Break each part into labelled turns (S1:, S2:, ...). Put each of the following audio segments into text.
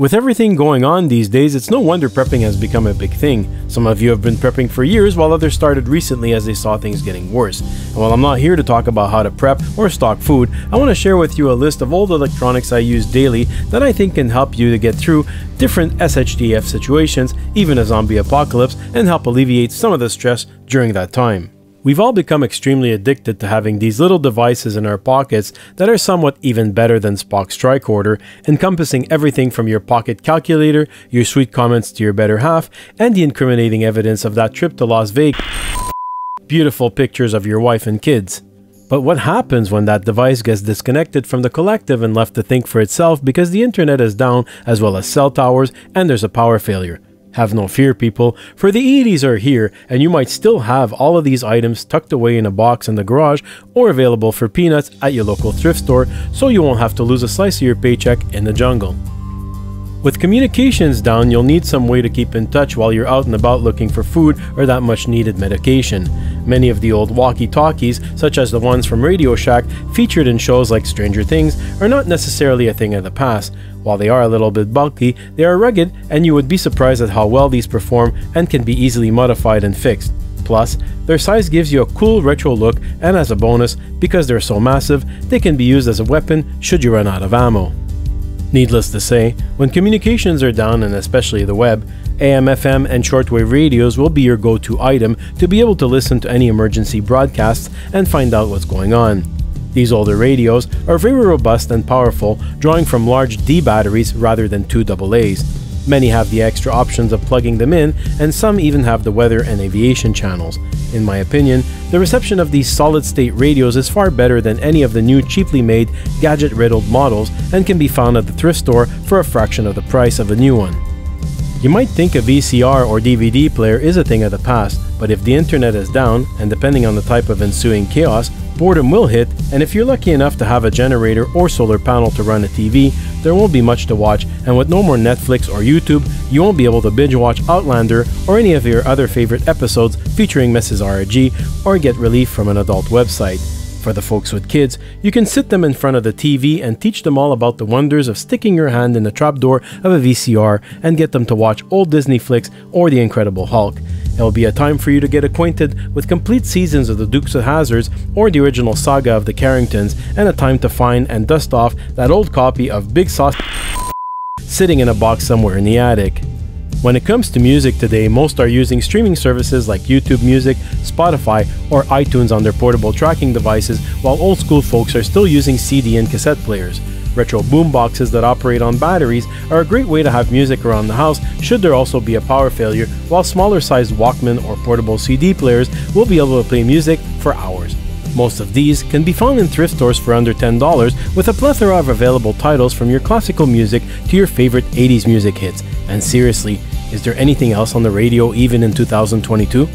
S1: With everything going on these days, it's no wonder prepping has become a big thing. Some of you have been prepping for years, while others started recently as they saw things getting worse. And while I'm not here to talk about how to prep or stock food, I want to share with you a list of old electronics I use daily that I think can help you to get through different SHTF situations, even a zombie apocalypse, and help alleviate some of the stress during that time. We've all become extremely addicted to having these little devices in our pockets that are somewhat even better than Spock's tricorder, encompassing everything from your pocket calculator, your sweet comments to your better half, and the incriminating evidence of that trip to Las Vegas. Beautiful pictures of your wife and kids. But what happens when that device gets disconnected from the collective and left to think for itself because the internet is down as well as cell towers and there's a power failure? Have no fear, people, for the 80s are here, and you might still have all of these items tucked away in a box in the garage or available for peanuts at your local thrift store, so you won't have to lose a slice of your paycheck in the jungle. With communications down, you'll need some way to keep in touch while you're out and about looking for food or that much needed medication. Many of the old walkie talkies, such as the ones from Radio Shack, featured in shows like Stranger Things, are not necessarily a thing of the past. While they are a little bit bulky, they are rugged, and you would be surprised at how well these perform and can be easily modified and fixed. Plus, their size gives you a cool retro look, and as a bonus, because they're so massive, they can be used as a weapon should you run out of ammo. Needless to say, when communications are down and especially the web, AM, FM, and shortwave radios will be your go to item to be able to listen to any emergency broadcasts and find out what's going on. These older radios are very robust and powerful, drawing from large D batteries rather than two AA's. Many have the extra options of plugging them in, and some even have the weather and aviation channels. In my opinion, the reception of these solid state radios is far better than any of the new cheaply made, gadget riddled models and can be found at the thrift store for a fraction of the price of a new one. You might think a VCR or DVD player is a thing of the past, but if the internet is down, and depending on the type of ensuing chaos, boredom will hit, and if you're lucky enough to have a generator or solar panel to run a TV, there won't be much to watch, and with no more Netflix or YouTube, you won't be able to binge watch Outlander or any of your other favorite episodes featuring Mrs. RG or get relief from an adult website. For the folks with kids, you can sit them in front of the TV and teach them all about the wonders of sticking your hand in the trapdoor of a VCR and get them to watch old Disney flicks or The Incredible Hulk. It will be a time for you to get acquainted with complete seasons of the Dukes of Hazzards or the original saga of the Carringtons, and a time to find and dust off that old copy of Big Sauce sitting in a box somewhere in the attic. When it comes to music today, most are using streaming services like YouTube Music, Spotify, or iTunes on their portable tracking devices, while old school folks are still using CD and cassette players. Retro boomboxes that operate on batteries are a great way to have music around the house should there also be a power failure, while smaller sized Walkman or portable CD players will be able to play music for hours. Most of these can be found in thrift stores for under $10 with a plethora of available titles from your classical music to your favorite 80s music hits. And seriously, is there anything else on the radio even in 2022?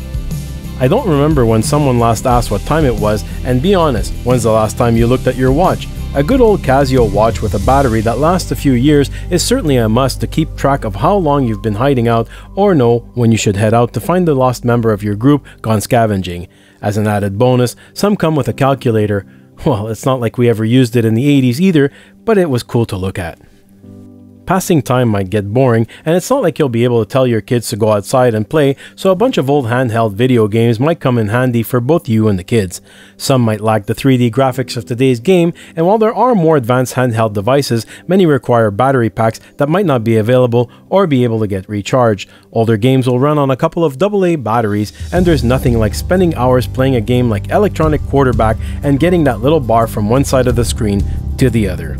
S1: I don't remember when someone last asked what time it was, and be honest, when's the last time you looked at your watch? A good old Casio watch with a battery that lasts a few years is certainly a must to keep track of how long you've been hiding out or know when you should head out to find the lost member of your group gone scavenging. As an added bonus, some come with a calculator. Well, it's not like we ever used it in the 80s either, but it was cool to look at. Passing time might get boring, and it's not like you'll be able to tell your kids to go outside and play, so a bunch of old handheld video games might come in handy for both you and the kids. Some might lack the 3D graphics of today's game, and while there are more advanced handheld devices, many require battery packs that might not be available or be able to get recharged. Older games will run on a couple of AA batteries, and there's nothing like spending hours playing a game like Electronic Quarterback and getting that little bar from one side of the screen to the other.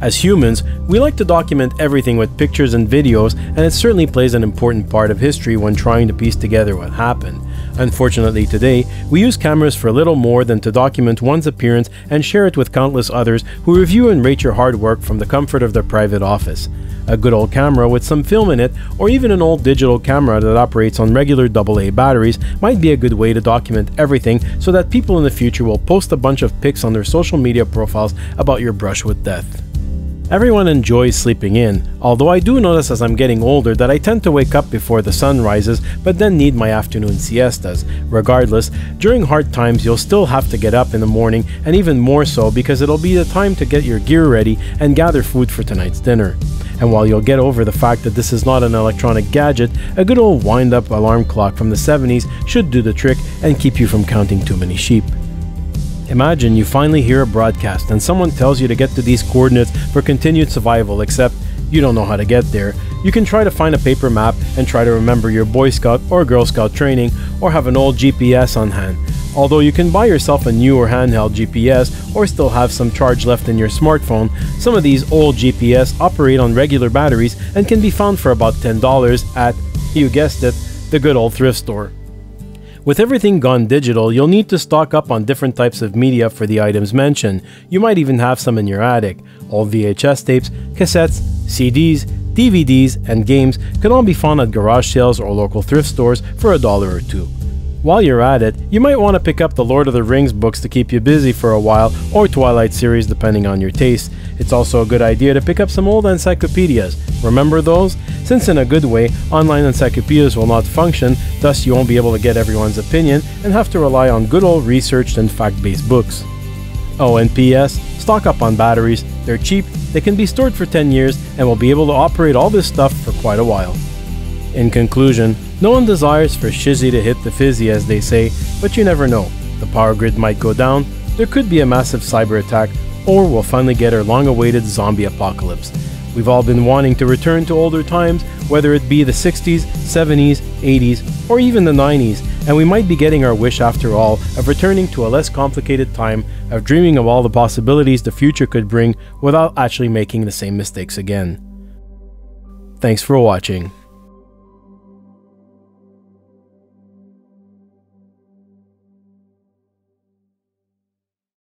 S1: As humans, we like to document everything with pictures and videos, and it certainly plays an important part of history when trying to piece together what happened. Unfortunately, today, we use cameras for little more than to document one's appearance and share it with countless others who review and rate your hard work from the comfort of their private office. A good old camera with some film in it, or even an old digital camera that operates on regular AA batteries, might be a good way to document everything so that people in the future will post a bunch of pics on their social media profiles about your brush with death. Everyone enjoys sleeping in, although I do notice as I'm getting older that I tend to wake up before the sun rises but then need my afternoon siestas. Regardless, during hard times you'll still have to get up in the morning and even more so because it'll be the time to get your gear ready and gather food for tonight's dinner. And while you'll get over the fact that this is not an electronic gadget, a good old wind up alarm clock from the 70s should do the trick and keep you from counting too many sheep. Imagine you finally hear a broadcast and someone tells you to get to these coordinates for continued survival, except you don't know how to get there. You can try to find a paper map and try to remember your Boy Scout or Girl Scout training, or have an old GPS on hand. Although you can buy yourself a new or handheld GPS or still have some charge left in your smartphone, some of these old GPS operate on regular batteries and can be found for about $10 at, you guessed it, the good old thrift store. With everything gone digital, you'll need to stock up on different types of media for the items mentioned. You might even have some in your attic. Old VHS tapes, cassettes, CDs, DVDs, and games can all be found at garage sales or local thrift stores for a dollar or two. While you're at it, you might want to pick up the Lord of the Rings books to keep you busy for a while, or Twilight series depending on your taste. It's also a good idea to pick up some old encyclopedias. Remember those? Since in a good way, online encyclopedias will not function, thus you won't be able to get everyone's opinion and have to rely on good old researched and fact-based books. Oh, and P.S. Stock up on batteries. They're cheap, they can be stored for 10 years, and will be able to operate all this stuff for quite a while. In conclusion, no one desires for Shizzy to hit the fizzy as they say, but you never know. The power grid might go down, there could be a massive cyber attack, or we'll finally get our long awaited zombie apocalypse. We've all been wanting to return to older times, whether it be the 60s, 70s, 80s, or even the 90s, and we might be getting our wish after all of returning to a less complicated time of dreaming of all the possibilities the future could bring without actually making the same mistakes again. Thanks for watching.